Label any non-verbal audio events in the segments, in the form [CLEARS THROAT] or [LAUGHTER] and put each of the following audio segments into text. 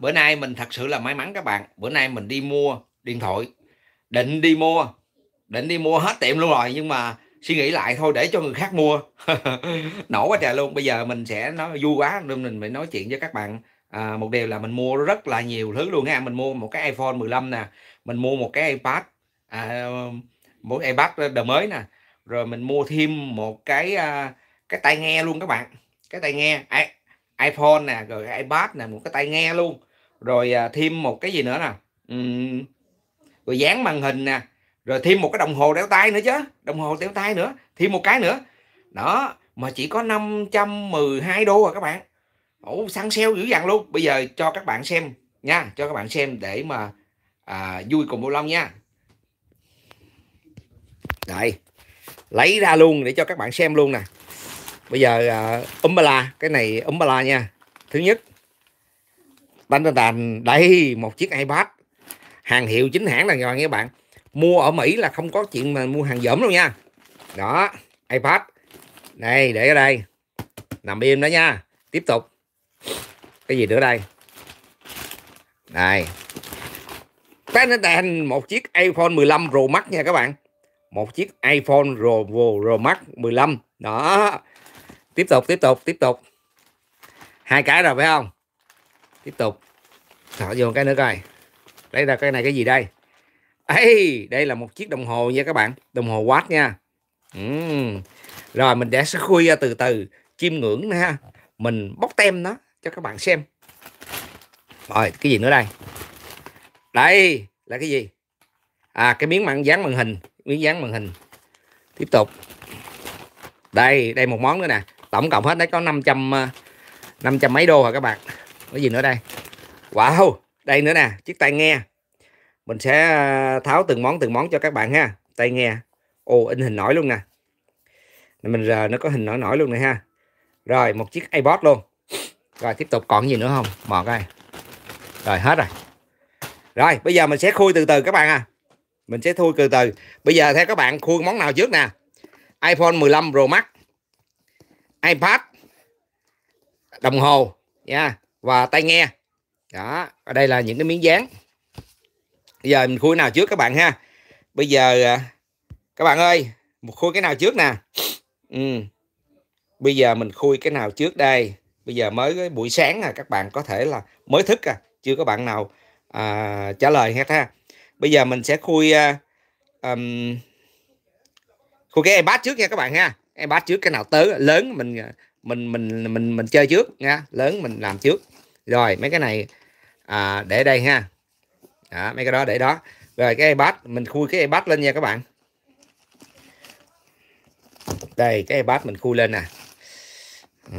bữa nay mình thật sự là may mắn các bạn. Bữa nay mình đi mua điện thoại. Định đi mua. Định đi mua hết tiệm luôn rồi nhưng mà suy nghĩ lại thôi để cho người khác mua. [LAUGHS] Nổ quá trời luôn. Bây giờ mình sẽ nói vui quá nên mình phải nói chuyện với các bạn. À, một điều là mình mua rất là nhiều thứ luôn ha. Mình mua một cái iPhone 15 nè mình mua một cái iPad à, một iPad đời mới nè. Rồi mình mua thêm một cái à, cái tai nghe luôn các bạn. Cái tai nghe I, iPhone nè rồi iPad nè một cái tai nghe luôn rồi à, thêm một cái gì nữa nè? Uhm, rồi dán màn hình nè. Rồi thêm một cái đồng hồ đeo tay nữa chứ đồng hồ đeo tay nữa thêm một cái nữa. Đó mà chỉ có 512 đô à các bạn. Ủ săn sale dữ dằn luôn. Bây giờ cho các bạn xem nha cho các bạn xem để mà à, vui cùng bộ long nha. Đây lấy ra luôn để cho các bạn xem luôn nè. Bây giờ uh, umbala cái này umbala nha. Thứ nhất đánh đánh tàn đây một chiếc ipad. Hàng hiệu chính hãng là rồi nha các bạn. Mua ở mỹ là không có chuyện mà mua hàng dởm đâu nha. Đó ipad. Đây để ở đây. Nằm im đó nha. Tiếp tục. Cái gì nữa đây? Này. Đánh tên một chiếc iPhone 15 Pro Max nha các bạn. Một chiếc iPhone Pro, Pro, Pro Max 15 đó. Tiếp tục tiếp tục tiếp tục. Hai cái rồi phải không? Tiếp tục. Thở vô cái nữa coi. Lấy ra cái này cái gì đây? Ấy đây là một chiếc đồng hồ nha các bạn. Đồng hồ watt nha. Uhm. rồi, mình sẽ khui ra từ từ. Chiêm ngưỡng ha. Mình bóc tem nó cho các bạn xem. Rồi, cái gì nữa đây? Đây, là cái gì? À cái miếng mặn dán màn hình. Miếng dán màn hình. Tiếp tục. Đây đây một món nữa nè. Tổng cộng hết đấy có 500 500 ờ, mấy đô rồi các bạn? Cái gì nữa đây? Wow, đây nữa nè, chiếc tai nghe. Mình sẽ à, tháo từng món từng món cho các bạn ha. Tai nghe. Ồ, in hình nổi luôn nè. Mình giờ nó có hình nổi nổi luôn này ha. Rồi, một chiếc iPod luôn. Rồi, tiếp tục, còn gì nữa không? Mò coi rồi, hết rồi. Rồi, bây giờ mình sẽ khui từ từ các bạn à. Mình sẽ thui từ từ. Bây giờ theo các bạn, khui món nào trước nè? iPhone 15 Pro Max, iPad, đồng hồ, nha và tai nghe. Đó ở đây là những cái miếng dán. Bây giờ mình khui nào trước các bạn ha. Bây giờ à, các bạn ơi một khui cái nào trước nè. Ừ. bây giờ mình khui cái nào trước đây? Bây giờ mới cái buổi sáng à các bạn có thể là mới thức à chưa có bạn nào à, trả lời hết ha. Bây giờ mình sẽ khui à, um, khui cái iPad trước nha các bạn ha. iPad trước cái nào tớ lớn mình à, mình mình mình mình chơi trước nha. Lớn mình làm trước rồi mấy cái này à, để đây ha. Đó, mấy cái đó để đó. Rồi cái iPad mình khui cái iPad lên nha các bạn. Đây cái iPad mình khui lên nè. Ừ.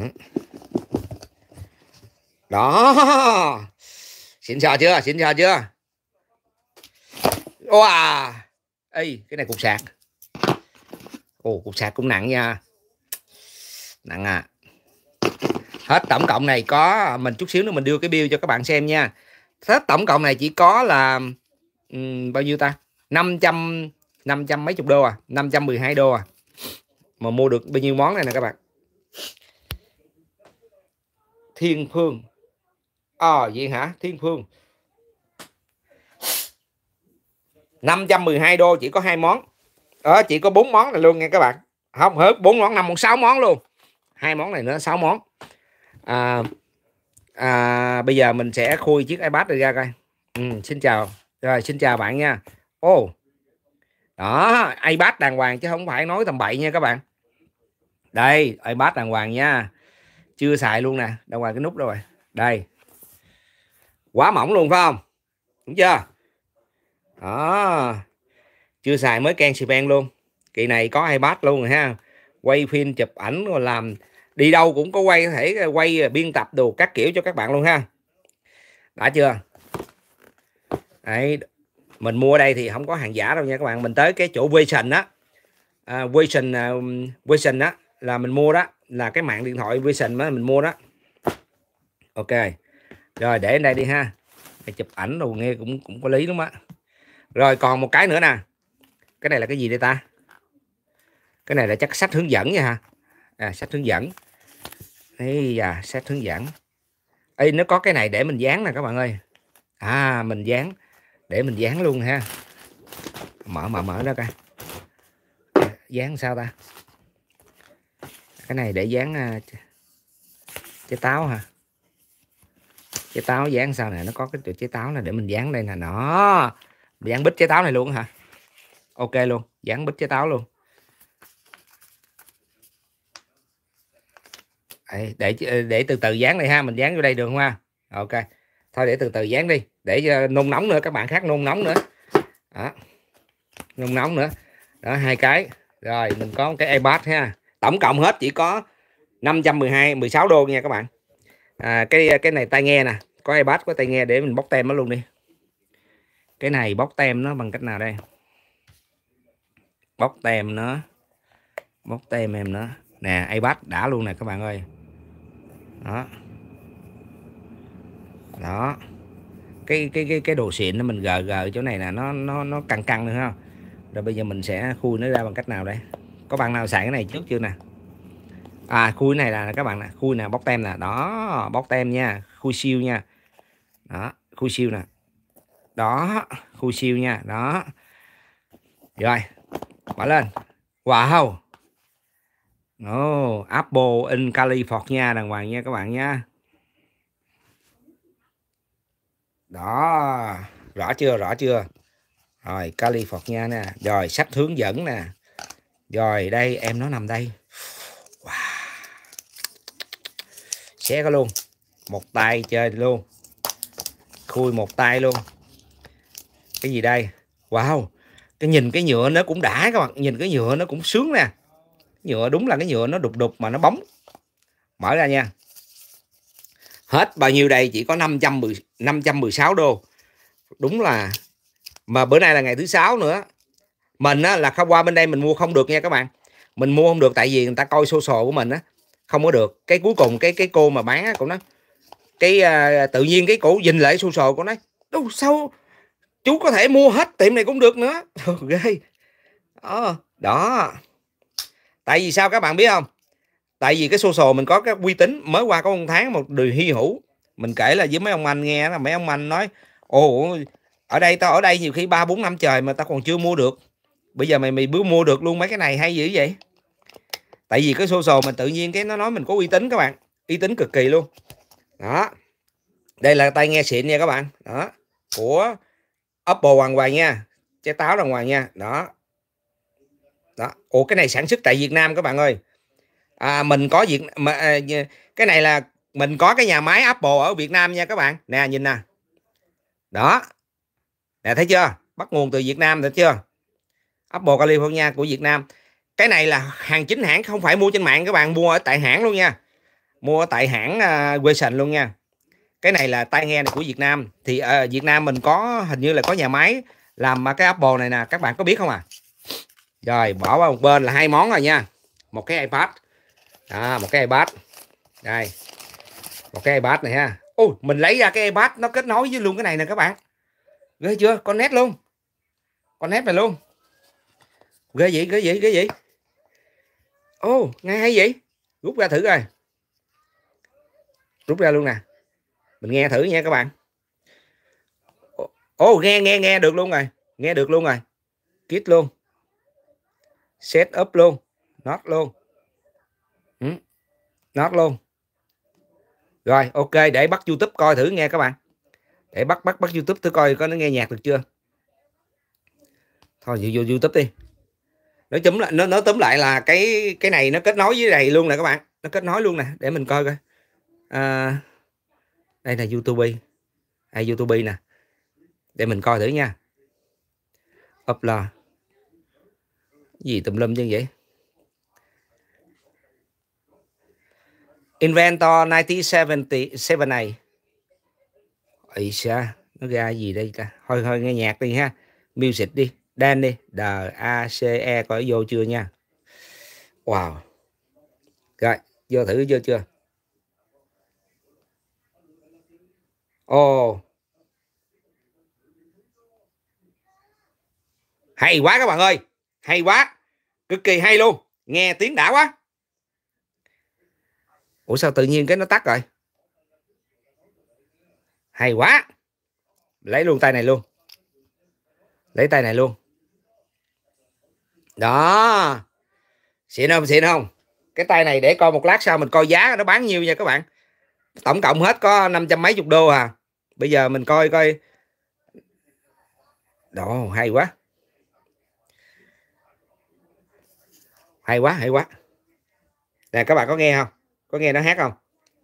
Đó. Xịn sò chưa? Xịn sò chưa? Wow. Ê cái này cục sạc. Ồ cục sạc cũng nặng nha. Nặng à hết tổng cộng này có mình chút xíu nữa mình đưa cái bill cho các bạn xem nha. Hết tổng cộng này chỉ có là um, bao nhiêu ta? 500 500 mấy chục đô à? 512 đô à? Mà mua được bao nhiêu món này nè các bạn? Thiên Phương. À vậy hả? Thiên Phương. 512 đô chỉ có hai món. Ở chỉ có bốn món này luôn nha các bạn. Không hết bốn món năm món sáu món luôn. Hai món này nữa sáu món à, à, bây giờ mình sẽ khui chiếc iPad này ra coi. Ừ, xin chào. Rồi xin chào bạn nha. Ô oh. đó iPad đàng hoàng chứ không phải nói tầm bậy nha các bạn. Đây iPad đàng hoàng nha. Chưa xài luôn nè đàng hoàng cái nút rồi. Đây. Quá mỏng luôn phải không? Đúng chưa? Đó. Chưa xài mới can pen luôn. Kỳ này có ipad luôn rồi ha. Quay phim chụp ảnh rồi làm đi đâu cũng có quay có thể quay à, biên tập đồ các kiểu cho các bạn luôn ha. Đã chưa? Đấy mình mua đây thì không có hàng giả đâu nha các bạn. Mình tới cái chỗ Vision á. À, Vision uh, Vision á là mình mua đó. Là cái mạng điện thoại Vision mà mình mua đó. Ok. Rồi để đây đi ha. Để chụp ảnh đồ nghe cũng cũng có lý lắm á. Rồi còn một cái nữa nè. Cái này là cái gì đây ta? Cái này là chắc sách hướng dẫn nha ha. À, sách hướng dẫn. Ây à, sách hướng dẫn. Ê, nó có cái này để mình dán nè các bạn ơi. À mình dán để mình dán luôn ha. Mở mở mở đó coi. Dán sao ta? Cái này để dán à, uh, trái táo hả? Trái táo dán sao nè? Nó có cái trái táo này để mình dán đây nè. Nó dán bít trái táo này luôn hả? Ok luôn dán bít trái táo luôn. Để ờ, để từ từ dán này ha mình dán vô đây được không ha? Ok thôi để từ từ dán đi để nôn nóng nữa các bạn khác nôn nóng nữa. Đó nôn nóng nữa. Đó hai cái. Rồi mình có cái ipad ha. Tổng cộng hết chỉ có 512 16 đô nha các bạn. À, cái cái này tai nghe nè có ipad có tai nghe để mình bóc tem nó luôn đi. Cái này bóc tem nó bằng cách nào đây? Bóc tem nó bóc tem em nó. Nè ipad đã luôn nè các bạn ơi đó. Đó. Cái cái cái cái đồ xịn nó mình gờ gờ chỗ này là nó nó nó căng căng nữa không rồi bây giờ mình sẽ khui nó ra bằng cách nào đây? Có bạn nào xài cái này trước chưa nè? À khui này là các bạn nè, khui nè, bóc tem nè. Đó, bóc tem nha, khui siêu nha. Đó, khui siêu nè. Đó, khui siêu nha. Đó. Rồi bỏ lên. Wow oh, Apple in California đàng hoàng nha các bạn nha. Đó rõ chưa rõ chưa? Rồi California nè. Rồi sách hướng dẫn nè. Rồi đây em nó nằm đây. Wow. xé cái luôn. Một tay chơi luôn. Khui một tay luôn. Cái gì đây? Wow. Cái nhìn cái nhựa nó cũng đã các bạn. Nhìn cái nhựa nó cũng sướng nè nhựa đúng là cái nhựa nó đục đục mà nó bóng. Mở ra nha. Hết bao nhiêu đây? Chỉ có 510 516 đô. Đúng là mà bữa nay là ngày thứ sáu nữa. Mình á, là không qua bên đây mình mua không được nha các bạn. Mình mua không được tại vì người ta coi xô xồ của mình á không có được. Cái cuối cùng cái cái cô mà bán á cũng nói cái uh, tự nhiên cái cổ dình lại xô xồ của nó. Đâu sao? Chú có thể mua hết tiệm này cũng được nữa. [LAUGHS] Ghê. Ờ, đó đó tại vì sao các bạn biết không? Tại vì cái social mình có cái uy tín mới qua có một tháng một điều hy hữu. Mình kể là với mấy ông anh nghe là mấy ông anh nói, ồ, ở đây tao ở đây nhiều khi ba bốn năm trời mà tao còn chưa mua được. Bây giờ mày mày bước mua được luôn mấy cái này hay dữ vậy? Tại vì cái social mình tự nhiên cái nó nói mình có uy tín các bạn. Uy tín cực kỳ luôn. Đó. Đây là tai nghe xịn nha các bạn. Đó. Của Apple hoàng hoàng nha. Trái táo đàng hoàng nha. Đó đó. Ủa cái này sản xuất tại Việt Nam các bạn ơi. À, mình có Việt mà à, cái này là mình có cái nhà máy Apple ở Việt Nam nha các bạn. Nè nhìn nè. Đó. Nè thấy chưa? Bắt nguồn từ Việt Nam được chưa? Apple California của Việt Nam. Cái này là hàng chính hãng không phải mua trên mạng các bạn mua ở tại hãng luôn nha. Mua ở tại hãng à, uh, Wilson luôn nha. Cái này là tai nghe này của Việt Nam. Thì ở uh, Việt Nam mình có hình như là có nhà máy làm cái Apple này nè. Các bạn có biết không à? Rồi bỏ qua một bên là hai món rồi nha. Một cái iPad. À, một cái iPad. Đây. Một cái iPad này ha. Ôi mình lấy ra cái iPad nó kết nối với luôn cái này nè các bạn. Ghê chưa? Con nét luôn. Con nét này luôn. Ghê gì ghê gì ghê gì ô nghe hay vậy. Rút ra thử coi. Rút ra luôn nè. Mình nghe thử nha các bạn. Ô nghe nghe nghe được luôn rồi. Nghe được luôn rồi. Kít luôn set up luôn. Nốt luôn. Ừ. nốt luôn. Rồi ok để bắt youtube coi thử nghe các bạn. Để bắt bắt bắt youtube thử coi có nó nghe nhạc được chưa? Thôi vô, vô youtube đi. Nói chung là nó nó tóm lại là cái cái này nó kết nối với này luôn nè các bạn. Nó kết nối luôn nè để mình coi coi. À, đây là youtube. Hay youtube nè. Để mình coi thử nha. Upload gì, tùm lum như vậy? Inventor 1977 này. Ấy xa Nó ra gì đây ta? Thôi thôi, nghe nhạc đi ha. Music đi. Đen đi. D, A, C E coi vô chưa nha? Wow. Rồi, vô thử vô chưa? Ồ. Oh. Hay quá các bạn ơi hay quá. Cực kỳ hay luôn. Nghe tiếng đã quá. Ủa sao tự nhiên cái nó tắt rồi? Hay quá. Lấy luôn tay này luôn. Lấy tay này luôn. Đó. Xịn không xịn không? Cái tay này để coi một lát sau mình coi giá nó bán nhiêu nha các bạn. Tổng cộng hết có năm trăm mấy chục đô à. Bây giờ mình coi coi. Đó hay quá. Hay quá hay quá. Nè các bạn có nghe không? Có nghe nó hát không?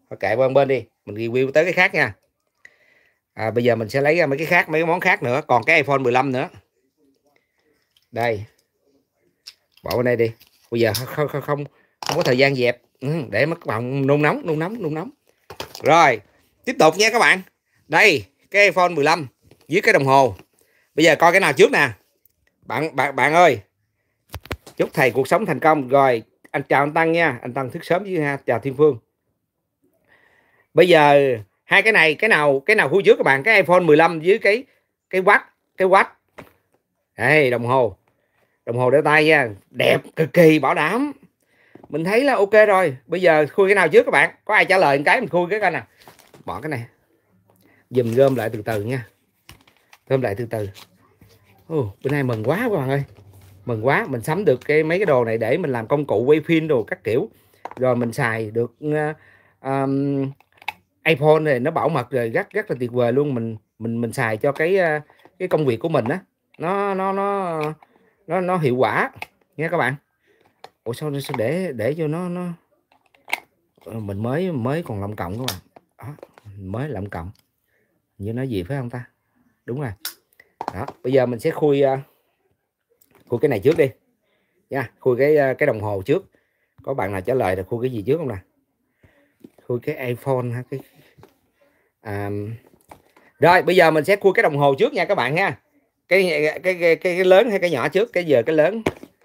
Thôi kệ qua bên đi. Mình review tới cái khác nha. À, bây giờ mình sẽ lấy ra mấy cái khác mấy cái món khác nữa. Còn cái iPhone 15 nữa. Đây. Bỏ bên đây đi. Bây giờ không không không, không có thời gian dẹp. Ừ, để mất bạn nôn nóng nôn nóng nôn nóng. Rồi tiếp tục nha các bạn. Đây cái iPhone 15 dưới cái đồng hồ. Bây giờ coi cái nào trước nè. Bạn bạn bạn ơi chúc thầy cuộc sống thành công. Rồi anh chào anh Tăng nha. Anh Tăng thức sớm với ha. Chào Thiên Phương. Bây giờ hai cái này cái nào cái nào khu trước các bạn? Cái iPhone 15 với cái cái watt cái watt đây đồng hồ. Đồng hồ đeo tay nha. Đẹp cực kỳ bảo đảm. Mình thấy là ok rồi. Bây giờ khui cái nào trước các bạn? Có ai trả lời một cái mình khui cái coi nè. Bỏ cái này. Dùm gom lại từ từ nha. Gom lại từ từ. Ồ, bữa nay mừng quá các bạn ơi mừng quá mình sắm được cái mấy cái đồ này để mình làm công cụ quay phim đồ các kiểu. Rồi mình xài được uh, um, iPhone này nó bảo mật rồi rất rất là tuyệt vời luôn. Mình mình mình xài cho cái uh, cái công việc của mình á. Nó nó nó nó nó hiệu quả nha các bạn. Ủa sao, sao để để cho nó nó ờ, mình mới mới còn làm cộng các bạn. Đó, mới làm cộng như nói gì phải không ta? Đúng rồi. Đó bây giờ mình sẽ khui uh, khui cái này trước đi. Nha khui cái ờ, cái đồng hồ trước. Có bạn nào trả lời là khui cái gì trước không nè khui cái iPhone ha cái à, rồi bây giờ mình sẽ khui cái đồng hồ trước nha các bạn ha, cái cái cái cái, cái lớn hay cái nhỏ trước? Cái giờ cái lớn?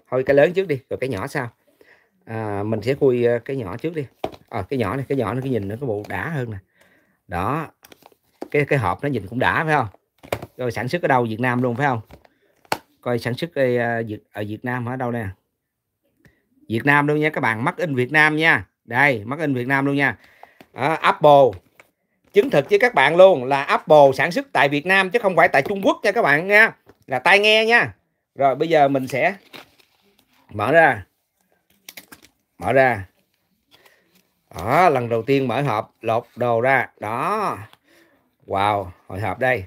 Thôi cái lớn trước đi rồi cái nhỏ sau, à, mình sẽ khui ờ, cái nhỏ trước đi. À, cái nhỏ này cái nhỏ nó cái nhìn nó có bộ đã hơn nè. Đó cái cái hộp nó nhìn cũng đã phải không? Rồi sản xuất ở đâu? Việt Nam luôn phải không? Coi sản xuất ở, ở à, à, Việt Nam ở đâu nè? Việt Nam luôn nha các bạn mắc in Việt Nam nha. Đây mắc in Việt Nam luôn nha. À, Apple. Chứng thực với các bạn luôn là Apple sản xuất tại Việt Nam chứ không phải tại Trung Quốc nha các bạn nha. Là tai nghe nha. Rồi bây giờ mình sẽ mở ra. Mở ra. Đó lần đầu tiên mở hộp lột đồ ra. Đó. Wow hồi hộp đây.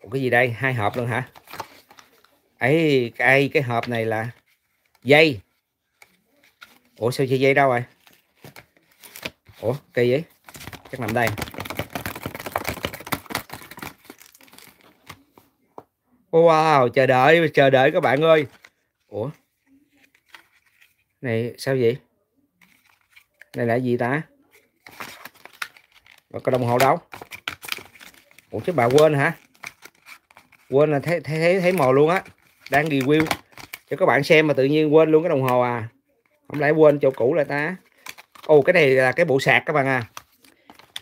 Ủa, cái gì đây? Hai hộp luôn hả? Ấy cái cái hộp này là dây. Ủa, sao dây đâu rồi? Ủa cây vậy? Chắc nằm đây. Wow, chờ đợi chờ đợi các bạn ơi. Ủa? Này, sao vậy? Này là gì ta? Và có đồng hồ đâu? Ủa chứ bà quên hả? Quên là thấy thấy thấy mò luôn á đang review. Cho các bạn xem mà tự nhiên quên luôn cái đồng hồ à. Không lẽ quên chỗ cũ lại ta? Ồ cái này là cái bộ sạc các bạn à.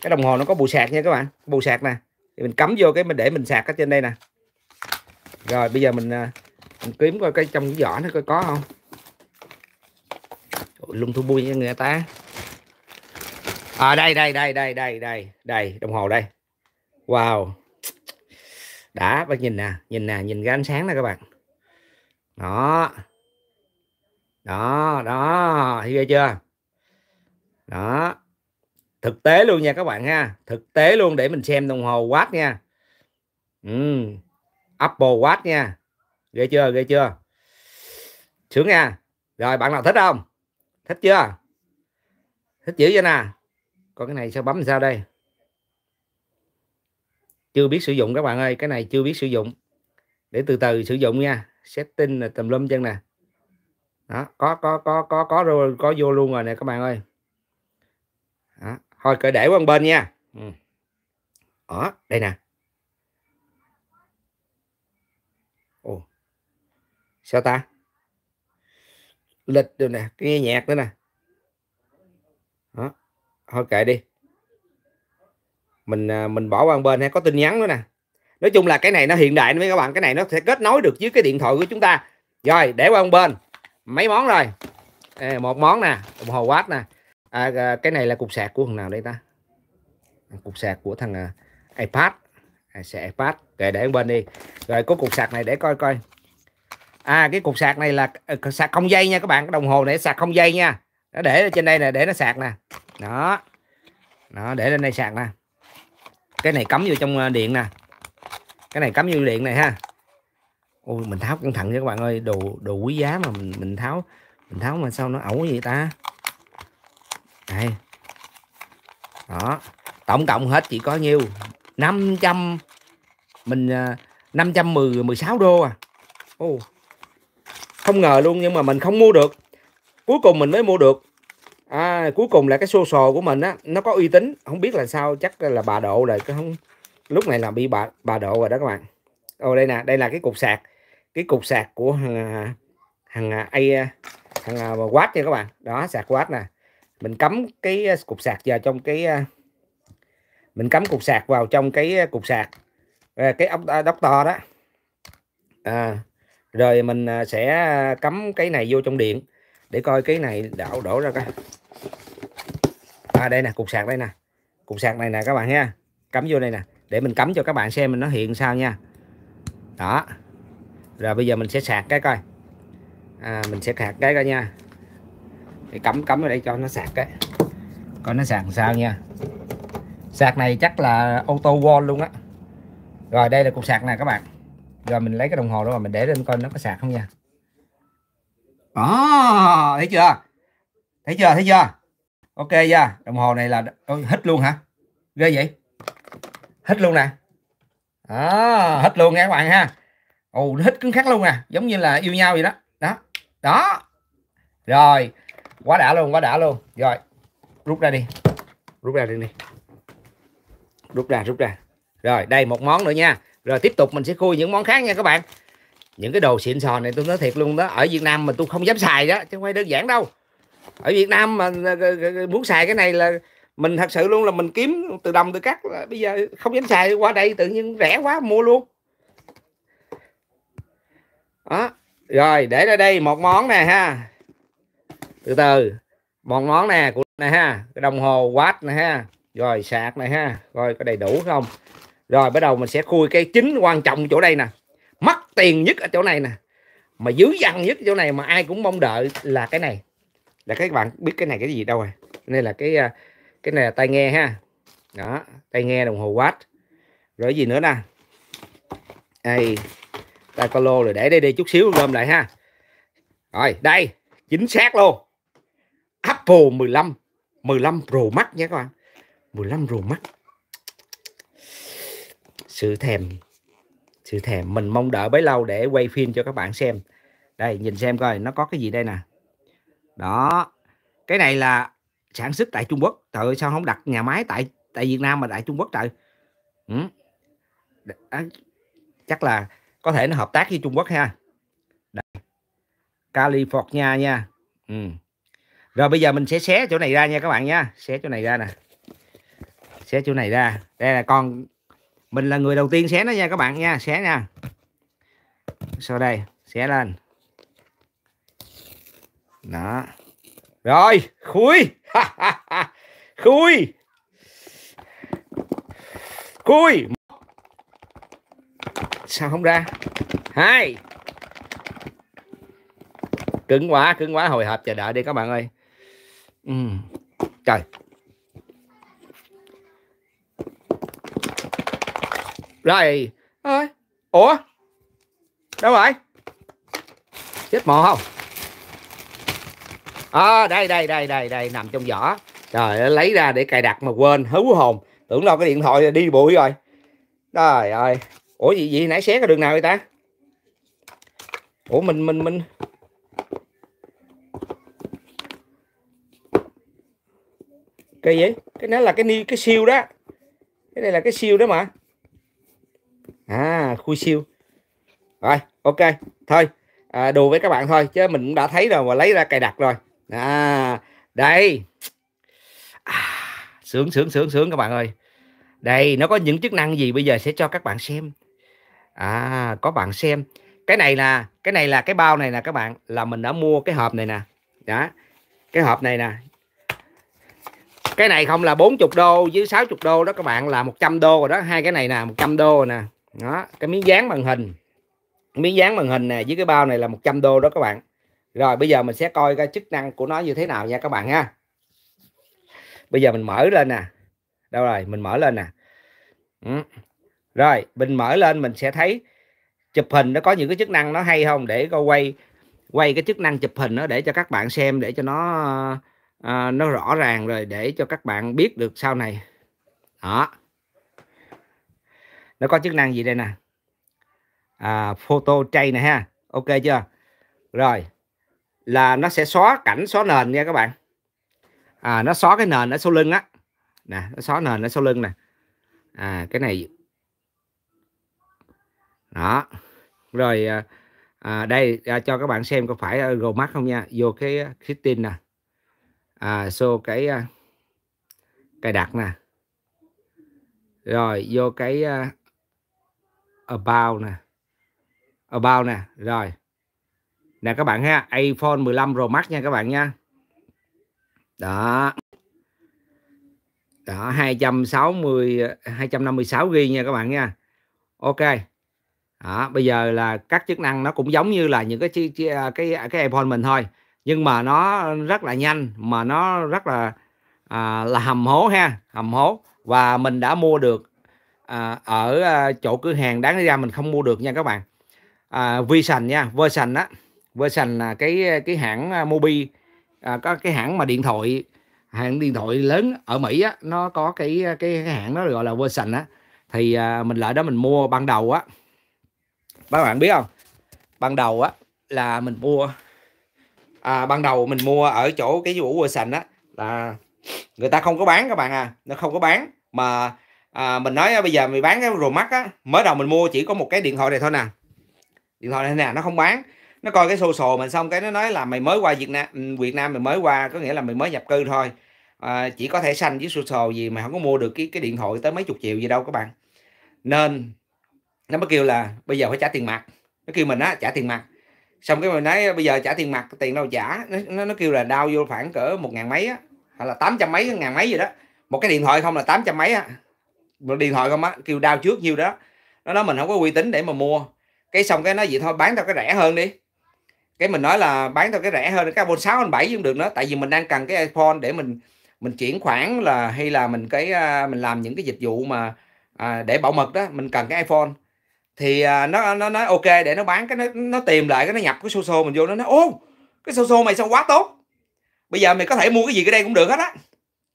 Cái đồng hồ nó có bộ sạc nha các bạn. Bộ sạc nè. Thì mình cắm vô cái mình để mình sạc ở trên đây nè. Rồi bây giờ mình, à, mình kiếm coi cái trong cái vỏ nó coi có không. Ôi, lung thu bui nha người ta. À đây đây đây đây đây đây đây đồng hồ đây. Wow. Đã bạn nhìn nè nhìn nè nhìn cái ánh sáng nè các bạn đó. Đó đó thấy ghê chưa? Đó. Thực tế luôn nha các bạn ha. Thực tế luôn để mình xem đồng hồ watt nha. Ừ. Apple Watch nha. Ghê chưa ghê chưa? Sướng nha. Rồi, bạn nào thích không? Thích chưa? Thích dữ vậy nè. Còn cái này sao bấm sao đây? Chưa biết sử dụng các bạn ơi, cái này chưa biết sử dụng. Để từ từ sử dụng nha setting là tùm lum chân nè. Đó có có có có có có, có vô luôn rồi nè các bạn ơi. Đó. thôi cởi để qua bên nha. Ừ. đó đây nè. Ồ. Sao ta? Lịch rồi nè nghe nhạc nữa nè. Đó thôi kệ đi. Mình à, mình bỏ qua bên hay có tin nhắn nữa nè nói chung là cái này nó hiện đại với các bạn cái này nó sẽ kết nối được với cái điện thoại của chúng ta. Rồi để qua bên. Mấy món rồi? Một món nè đồng hồ watt nè. À, à, cái này là cục sạc của thằng nào đây ta? Cục sạc của thằng uh, iPad. À, sạc ipad. Để để bên đi. Rồi có cục sạc này để coi coi. À cái cục sạc này là uh, sạc không dây nha các bạn. Cái đồng hồ này sạc không dây nha. Nó để trên đây nè để nó sạc nè. Đó. Nó để lên đây sạc nè. Cái này cắm vô trong điện nè cái này cắm vô điện này ha. Ôi mình tháo cẩn thận nha các bạn ơi. Đồ đồ quý giá mà mình mình tháo mình tháo mà sao nó ẩu vậy ta? Đây. Đó. Tổng cộng hết chỉ có nhiêu? 500 mình à, 510 16 đô à. Ồ, không ngờ luôn nhưng mà mình không mua được. Cuối cùng mình mới mua được. À, cuối cùng là cái xô sò của mình á nó có uy tín. Không biết là sao chắc là bà độ rồi cái không lúc này là bị bà bà độ rồi đó các bạn. Ô đây nè đây là cái cục sạc. Cái cục sạc của thằng à, thằng à, ai thằng à, watt nha các bạn. Đó sạc watt nè. Mình cắm cái cục sạc vào trong cái mình cắm cục sạc vào trong cái cục sạc cái ốc đốc to đó. À, rồi mình sẽ cắm cái này vô trong điện để coi cái này đảo đổ ra coi. À đây nè cục sạc đây nè. Cục sạc này nè các bạn nha cắm vô đây nè để mình cắm cho các bạn xem mình nó hiện sao nha. Đó. Rồi bây giờ mình sẽ sạc cái coi. À, mình sẽ sạc cái coi nha. Để cắm cắm ở đây cho nó sạc cái. Coi nó sạc sao nha. Sạc này chắc là auto wall luôn á. Rồi đây là cục sạc nè các bạn. Rồi mình lấy cái đồng hồ đó mà mình để lên coi nó có sạc không nha. Đó thấy chưa? Thấy chưa thấy chưa? Ok chưa đồng hồ này là Ôi, luôn hả? Ghê vậy? Hít luôn nè. Đó hít luôn nha các bạn ha. Ồ hít cứng khắc luôn nè, giống như là yêu nhau vậy đó. Đó đó. Rồi, quá đã luôn, quá đã luôn. Rồi, rút ra đi, rút ra đi đi. Rút ra rút ra. Rồi, đây một món nữa nha. Rồi, tiếp tục mình sẽ khui những món khác nha các bạn. Những cái đồ xịn sò này tôi nói thiệt luôn đó, ở Việt Nam mà tôi không dám xài đó, chứ không phải đơn giản đâu. Ở Việt Nam mà ờ, ờ, ờ, muốn xài cái này là mình thật sự luôn là mình kiếm từ đồng, từ cắt bây giờ không dám xài, qua đây tự nhiên rẻ quá, mua luôn. Đó, rồi, để ra đây một món nè ha. Từ từ, một món nè của này ha, cái đồng hồ watt này ha, rồi sạc này ha, coi có đầy đủ không. Rồi, bắt đầu mình sẽ khui cái chính quan trọng chỗ đây nè. Mất tiền nhất ở chỗ này nè, mà dữ dằn nhất chỗ này mà ai cũng mong đợi là cái này. Là các bạn biết cái này cái gì đâu à? rồi đây là cái à, cái này là tai nghe ha. Đó, tai nghe đồng hồ watt. Rồi gì nữa nè? Đây, tai colo rồi để đây đi chút xíu gom lại ha. Rồi, đây, chính xác luôn. Apple 15 15 Pro Max nha các bạn. 15 Pro Max. Sự thèm sự thèm. Mình mong đợi bấy lâu để quay phim cho các bạn xem. Đây, nhìn xem coi, nó có cái gì đây nè. Đó, cái này là sản xuất tại Trung Quốc. Trời ơi sao không đặt nhà máy tại tại Việt Nam mà tại Trung Quốc trời? Ừ. à, chắc là có thể nó hợp tác với Trung Quốc ha. Đây. California nha. Ừ. rồi bây giờ mình sẽ xé chỗ này ra nha các bạn nha. Xé chỗ này ra nè. Xé chỗ này ra. Đây là con mình là người đầu tiên xé nó nha các bạn nha. Xé nha. Sau đây xé lên. Đó. Rồi khui. [LAUGHS] khui. Khui. Sao không ra? Hai. Cứng quá cứng quá. Hồi hộp chờ đợi đi các bạn ơi. Ừ. trời. Rồi. Ơi ủa? Đâu rồi? Chết mò không? À, đây đây đây đây đây nằm trong vỏ trời lấy ra để cài đặt mà quên hú hồn. Tưởng đâu cái điện thoại đi bụi rồi. Trời ơi. Ủa gì gì nãy xé cái đường nào vậy ta? Ủa mình mình mình. Cái gì? Cái đó là cái ni cái siêu đó. Cái này là cái siêu đó mà. À khui siêu. Rồi ok. Thôi à, đùa với các bạn thôi chứ mình cũng đã thấy rồi mà lấy ra cài đặt rồi à đây. À, sướng sướng sướng sướng các bạn ơi. Đây nó có những chức năng gì bây giờ sẽ cho các bạn xem? À có bạn xem. Cái này là cái này là cái bao này nè các bạn là mình đã mua cái hộp này nè. Đó cái hộp này nè. Cái này không là 40 đô với 60 đô đó các bạn là 100 đô rồi đó. Hai cái này nè 100 đô rồi nè. Đó cái miếng dán màn hình. Miếng dán màn hình nè với cái bao này là 100 đô đó các bạn rồi bây giờ mình sẽ coi cái chức năng của nó như thế nào nha các bạn ha. Bây giờ mình mở lên nè. Đâu rồi? Mình mở lên nè. Ừ. rồi mình mở lên mình sẽ thấy chụp hình nó có những cái chức năng nó hay không? Để coi quay quay cái chức năng chụp hình nó để cho các bạn xem để cho nó à, nó rõ ràng rồi để cho các bạn biết được sau này. Đó. Nó có chức năng gì đây nè? À, photo tray này ha. Ok chưa? Rồi là nó sẽ xóa cảnh xóa nền nha các bạn. À, nó xóa cái nền ở sau lưng á. Nè nó xóa nền ở sau lưng nè. À cái này. Đó. Rồi à, à đây à, cho các bạn xem có phải Google gồ mắt không nha. Vô cái à, tin nè. À show cái à, cài đặt nè. Rồi vô cái uh, about nè. About nè rồi nè các bạn ha iPhone 15 Pro Max nha các bạn nha. Đó. Đó 260 256 GB nha các bạn nha. Ok. Đó, bây giờ là các chức năng nó cũng giống như là những cái à, cái cái, cái iPhone mình thôi. Nhưng mà nó rất là nhanh mà nó rất là à, là hầm hố ha hầm hố. Và mình đã mua được à, ở à, chỗ cửa hàng đáng ra mình không mua được nha các bạn. À, Vision nha Version á. Version là cái cái hãng à, Mobi à, có cái hãng mà điện thoại hãng điện thoại lớn ở Mỹ á nó có cái à, cái, cái hãng đó gọi là Version á. Thì à, mình lại đó mình mua ban đầu á. Các bạn biết không? Ban đầu á là mình mua à, ban đầu mình mua ở chỗ cái vũ Version á là người ta không có bán các bạn à nó không có bán. Mà à, mình nói à, bây giờ mình bán cái Pro mắt á mới đầu mình mua chỉ có một cái điện thoại này thôi nè. Điện thoại này nè nó không bán nó coi cái xô sồ mình xong cái nó nói là mày mới qua Việt Nam ừ, Việt Nam mày mới qua có nghĩa là mày mới nhập cư thôi. À, chỉ có thể xanh với xô sồ gì mà không có mua được cái cái điện thoại tới mấy chục triệu gì đâu các bạn. Nên nó mới kêu là bây giờ phải trả tiền mặt. Nó kêu mình á trả tiền mặt. Xong cái mình nói bây giờ trả tiền mặt tiền đâu trả? Nó nó, nó kêu là đau vô khoảng cỡ một ngàn mấy á hay là tám trăm mấy ngàn mấy gì đó. Một cái điện thoại không là tám trăm mấy á. Một điện thoại không á kêu đau trước nhiêu đó. Nó nói mình không có uy tín để mà mua. Cái xong cái nó vậy thôi bán tao cái rẻ hơn đi cái mình nói là bán tao cái rẻ hơn cái iPhone 6 anh 7 cũng được nữa. Tại vì mình đang cần cái iPhone để mình mình chuyển khoản là hay là mình cái à, mình làm những cái dịch vụ mà à, để bảo mật đó mình cần cái iPhone. Thì à, nó nó nói ok để nó bán cái nó nó tìm lại cái nó nhập cái social mình vô nó nói ô cái social mày sao quá tốt? Bây giờ mày có thể mua cái gì cái đây cũng được hết á.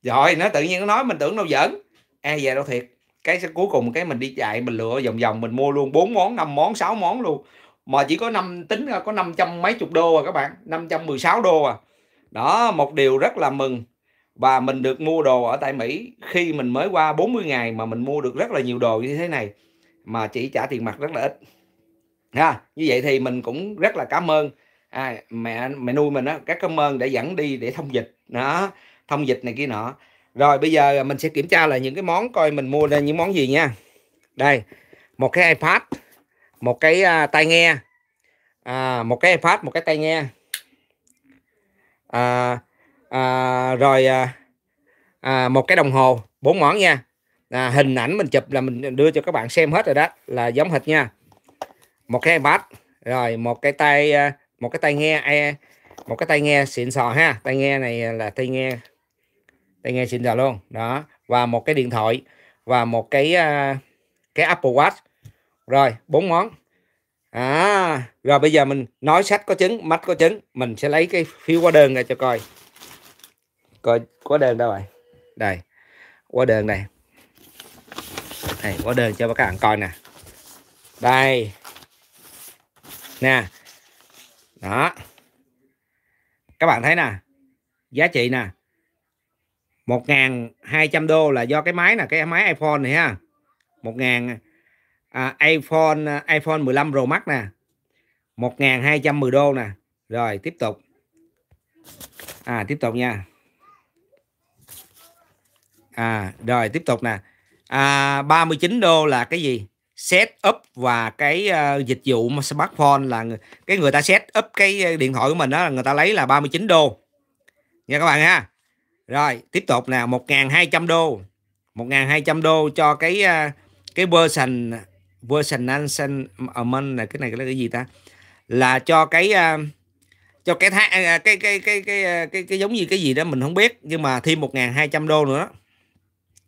Rồi nó tự nhiên nó nói mình tưởng đâu giỡn. E về đâu thiệt. Cái cuối cùng cái mình đi chạy mình lựa vòng vòng mình mua luôn bốn món năm món sáu món luôn mà chỉ có năm tính có năm trăm mấy chục đô à các bạn 516 đô à. Đó một điều rất là mừng. Và mình được mua đồ ở tại Mỹ. Khi mình mới qua 40 ngày mà mình mua được rất là nhiều đồ như thế này mà chỉ trả tiền mặt rất là ít. Ha như vậy thì mình cũng rất là cảm ơn. À, mẹ mẹ nuôi mình á các cảm ơn để dẫn đi để thông dịch. Đó thông dịch này kia nọ. Rồi bây giờ mình sẽ kiểm tra là những cái món coi mình mua ra những món gì nha. Đây một cái ipad một cái uh, tai nghe. À, một cái ipad một cái tai nghe. À, à, rồi à, à, một cái đồng hồ bốn món nha. À, hình ảnh mình chụp là mình đưa cho các bạn xem hết rồi đó là giống hệt nha. Một cái ipad rồi một cái tay à, một cái tai nghe e, một cái tai nghe xịn sò ha. Tai nghe này là tai nghe tai nghe xịn sò luôn đó. Và một cái điện thoại và một cái à, cái Apple Watch rồi, bốn món. À rồi bây giờ mình nói sách có trứng mắt có trứng. Mình sẽ lấy cái phiếu hóa đơn ra cho coi. Coi hóa đơn đâu rồi? Đây, hóa đơn này đây, hóa đơn cho các bạn coi nè. Đây. Nè. Đó. Các bạn thấy nè. Giá trị nè. 1.200 đô là do cái máy nè, cái máy iPhone này ha. 1.000 à, iPhone à, iPhone 15 Pro Max nè. 1210 đô nè. Rồi tiếp tục. À tiếp tục nha. À rồi tiếp tục nè. À, 39 đô là cái gì? Set up và cái uh, dịch vụ smartphone là cái người ta set up cái à, điện thoại của mình đó là người ta lấy là 39 đô. Nha các bạn ha. Rồi tiếp tục nè 1.200 đô. 1.200 đô cho cái uh, cái version version Nansen Amon là cái này là cái gì ta? Là cho cái uh, cho cái tháng à, cái cái cái cái cái cái, cái giống như cái gì đó mình không biết nhưng mà thêm 1.200 đô nữa.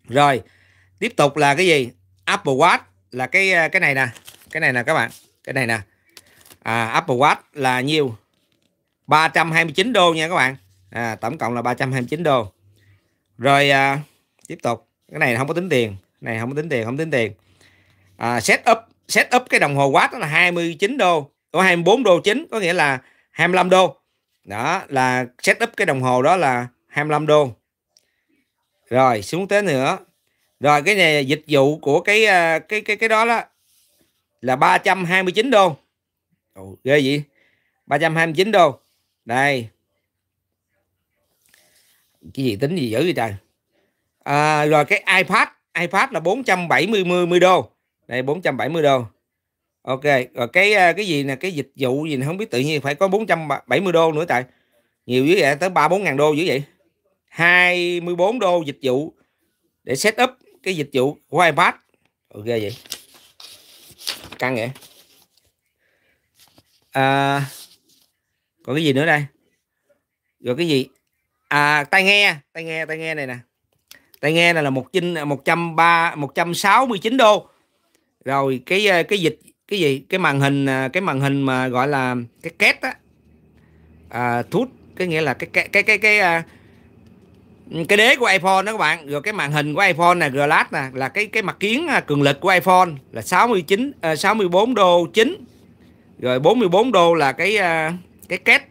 Rồi tiếp tục là cái gì? Apple Watch là cái cái này nè cái này nè các bạn cái này nè. À, Apple Watch là nhiêu? 329 đô nha các bạn. À, tổng cộng là 329 đô. Rồi à, tiếp tục cái này không có tính tiền cái này không có tính tiền không tính tiền à, set up set up cái đồng hồ watch đó là 29 đô có 24 đô chính có nghĩa là 25 đô. Đó là set up cái đồng hồ đó là 25 đô. Rồi xuống tới nữa. Rồi cái này dịch vụ của cái à, cái cái cái đó đó là 329 đô. Ồ, ghê gì 329 đô. Đây. Cái gì tính gì dữ vậy trời? À, rồi cái iPad iPad là 470 đô đây 470 đô. Ok rồi cái à, cái gì nè cái dịch vụ gì nè, không biết tự nhiên phải có 470 đô nữa tại. Nhiều dữ vậy tới ba bốn ngàn đô dữ vậy. 24 đô dịch vụ để set up cái dịch vụ của iPad. Ừ, ok vậy. Căng vậy. À, còn cái gì nữa đây? Rồi cái gì? À tai nghe tai nghe tai nghe này nè. Tai nghe này là một chinh một trăm ba một trăm sáu mươi chín đô rồi cái ờ, cái dịch cái gì? Cái màn hình ờ, cái màn hình mà gọi là cái két á. À, thút cái nghĩa là cái cái cái cái cái, cái, cái đế của iPhone đó các bạn. Rồi cái màn hình của iPhone này glass nè là cái cái mặt kiến à, cường lực của iPhone là 69 à, 64 đô chính rồi 44 đô là cái cái két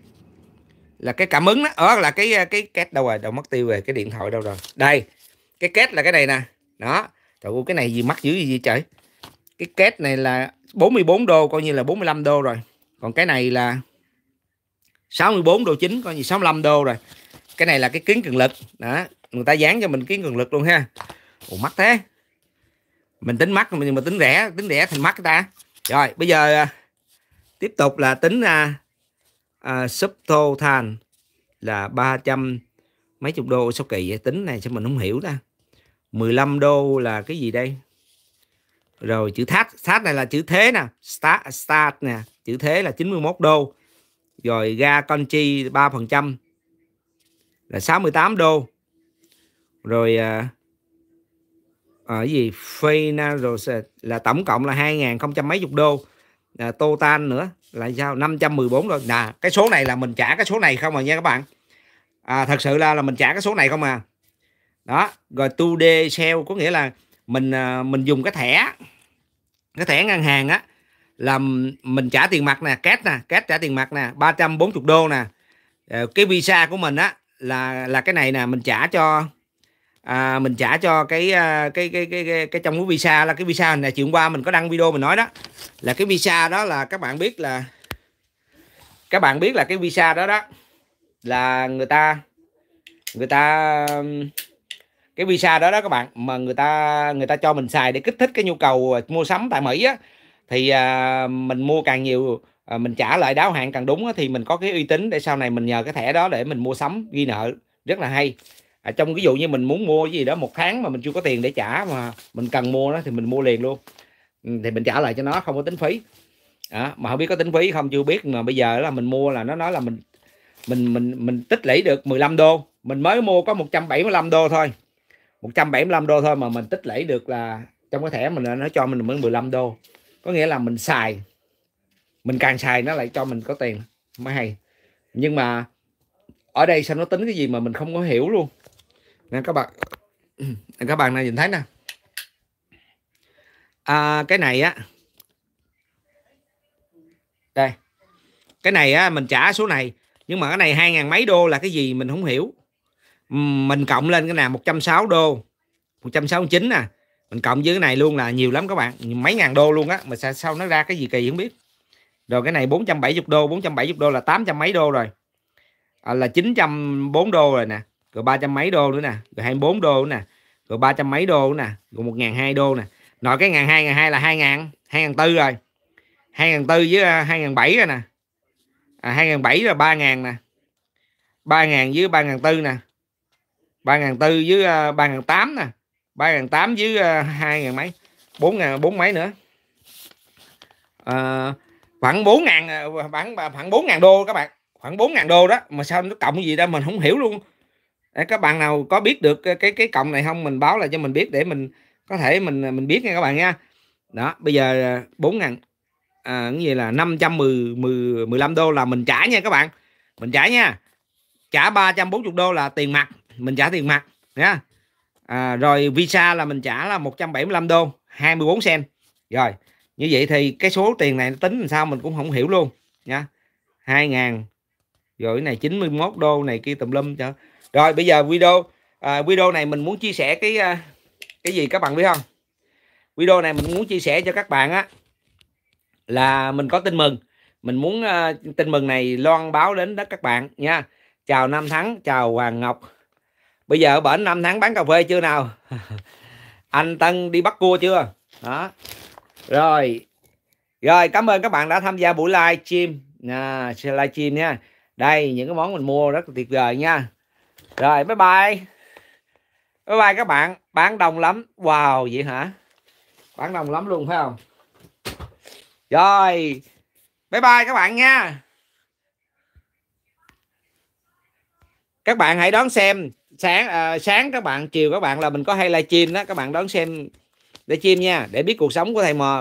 là cái cảm ứng đó ở là cái cái két đâu rồi? Đâu mất tiêu về cái điện thoại đâu rồi? Đây cái két là cái này nè. Đó trời ơi cái này gì mắc dữ gì vậy trời? Cái két này là 44 đô coi như là 45 đô rồi. Còn cái này là 64 đô chính coi như 65 đô rồi. Cái này là cái kiến cường lực. Đó người ta dán cho mình kiến cường lực luôn ha. Ủa mắc thế. Mình tính mắc nhưng mà tính rẻ tính rẻ thành mắc ta. Rồi bây giờ à, tiếp tục là tính à, à, subtotal là 300 mấy chục đô. Sao kỳ vậy? Tính này sao mình không hiểu ta? 15 đô là cái gì đây? Rồi chữ thát thát này là chữ thế nè. Start start nè. Chữ thế là 91 đô. Rồi ga con chi 3 phần trăm. Là 68 đô. Rồi à, à ở gì? Gì rồi là tổng cộng là 2 không trăm mấy chục đô. À, total nữa là sao? 514 rồi. Nè cái số này là mình trả cái số này không à nha các bạn. À, thật sự là là mình trả cái số này không à. Đó rồi tu d sale có nghĩa là mình à, mình dùng cái thẻ cái thẻ ngân hàng á là mình trả tiền mặt nè cash nè cash trả tiền mặt nè 340 đô nè. Ờ, cái visa của mình á là là cái này nè mình trả cho à, mình trả cho cái à, cái cái cái cái, cái, trong cái visa là cái visa này chuyện qua mình có đăng video mình nói đó. Là cái visa đó là các bạn biết là các bạn biết là cái visa đó đó là người ta người ta cái visa đó đó các bạn mà người ta người ta cho mình xài để kích thích cái nhu cầu à, mua sắm tại Mỹ á thì à, mình mua càng nhiều à, mình trả lại đáo hạn càng đúng á, thì mình có cái uy tín để sau này mình nhờ cái thẻ đó để mình mua sắm ghi nợ. Rất là hay. À, trong ví dụ như mình muốn mua cái gì đó một tháng mà mình chưa có tiền để trả mà mình cần mua đó thì mình mua liền luôn. Ừ, thì mình trả lại cho nó không có tính phí. À, mà không biết có tính phí không chưa biết. Mà bây giờ là mình mua là nó nói là mình mình mình mình tích lũy được 15 đô. Mình mới mua có 175 đô thôi. 175 đô thôi mà mình tích lũy được là trong cái thẻ mình nó cho mình mới 15 đô. Có nghĩa là mình xài mình càng xài nó lại cho mình có tiền mới hay. Nhưng mà ở đây sao nó tính cái gì mà mình không có hiểu luôn. Nè các bạn [CLEARS THROAT] các bạn này nhìn thấy nè. À, cái này á đây. Cái này á mình trả số này nhưng mà cái này hai ngàn mấy đô là cái gì mình không hiểu mình cộng lên cái nào 160 đô. 169 nè à. mình cộng với cái này luôn là nhiều lắm các bạn. Mấy ngàn đô luôn á. Mà sao, sao nó ra cái gì kỳ không biết. Rồi cái này 470 đô. 470 đô là 800 mấy đô rồi. À, là 904 đô rồi nè. Rồi 300 mấy đô nữa nè. Rồi 24 đô nữa nè. Rồi 300 mấy đô nữa nè. Rồi 1 hai đô nè. Nội cái ngàn hai ngàn hai là 2 ngàn 2 ngàn tư rồi. 2 ngàn tư với à, 2 ngàn bảy rồi nè. À, 2 ngàn bảy là 3 ngàn nè. 3 ngàn với 3 ngàn tư nè ba ngàn tư với à, ba ngàn tám nè. ba ngàn tám với à, hai ngàn mấy bốn ngàn bốn mấy nữa. Ờ, à, à, khoảng bốn ngàn khoảng khoảng bốn ngàn đô các bạn. Khoảng bốn ngàn đô đó mà sao nó cộng gì đó mình không hiểu luôn. Để các bạn nào có biết được cái cái cộng này không? Mình báo lại cho mình biết để mình có thể mình mình biết nha các bạn nha. Đó bây giờ bốn ngàn à, cái gì là 510 10, 15 đô là mình trả nha các bạn. Mình trả nha. Trả 340 đô là tiền mặt mình trả tiền mặt nha à, rồi visa là mình trả là 175 đô 24 sen rồi như vậy thì cái số tiền này tính làm sao mình cũng không hiểu luôn nha 2 ngàn rồi cái này 91 đô này kia tùm lum cho. Rồi bây giờ video à, video này mình muốn chia sẻ cái à, cái gì các bạn biết không? Video này mình muốn chia sẻ cho các bạn á là mình có tin mừng. Mình muốn uh, tin mừng này loan báo đến đất các bạn nha chào Nam Thắng chào Hoàng Ngọc bây giờ ở năm tháng bán cà phê chưa nào? [LAUGHS] Anh Tân đi bắt cua chưa? Đó. Rồi. Rồi cảm ơn các bạn đã tham gia buổi live stream. À, live stream nha. Đây những cái món mình mua rất là tuyệt vời nha. Rồi bye bye. Bye bye các bạn. Bán đông lắm. Wow vậy hả? Bán đông lắm luôn phải không? Rồi. Bye bye các bạn nha. Các bạn hãy đón xem sáng à, sáng các bạn chiều các bạn là mình có hay livestream đó. Các bạn đón xem livestream nha để biết cuộc sống của thầy mò.